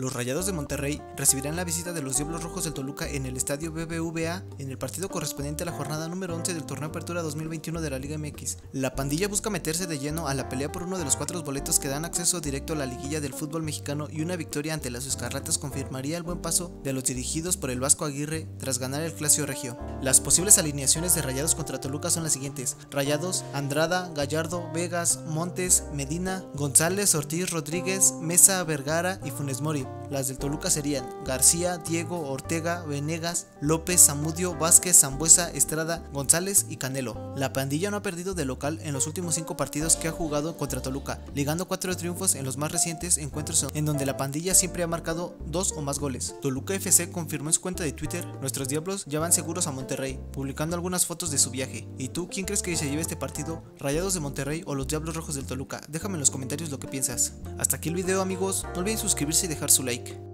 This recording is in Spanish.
Los Rayados de Monterrey recibirán la visita de los Diablos Rojos del Toluca en el estadio BBVA en el partido correspondiente a la jornada número 11 del torneo Apertura 2021 de la Liga MX. La pandilla busca meterse de lleno a la pelea por uno de los cuatro boletos que dan acceso directo a la liguilla del fútbol mexicano y una victoria ante las Escarlatas confirmaría el buen paso de los dirigidos por el Vasco Aguirre tras ganar el Clásico Regio. Las posibles alineaciones de Rayados contra Toluca son las siguientes: Rayados, Andrada, Gallardo, Vegas, Montes, Medina, González, Ortiz, Rodríguez, Mesa, Vergara y Funes Mori. Las del Toluca serían García, Diego, Ortega, Venegas, López, Zamudio, Vázquez, Zambuesa, Estrada, González y Canelo. La pandilla no ha perdido de local en los últimos cinco partidos que ha jugado contra Toluca, ligando cuatro triunfos en los más recientes encuentros en donde la pandilla siempre ha marcado dos o más goles. Toluca FC confirmó en su cuenta de Twitter, nuestros diablos ya van seguros a Monterrey, publicando algunas fotos de su viaje. ¿Y tú quién crees que se lleve este partido? ¿Rayados de Monterrey o los Diablos Rojos del Toluca? Déjame en los comentarios lo que piensas. Hasta aquí el video amigos, no olviden suscribirse y dejar su like.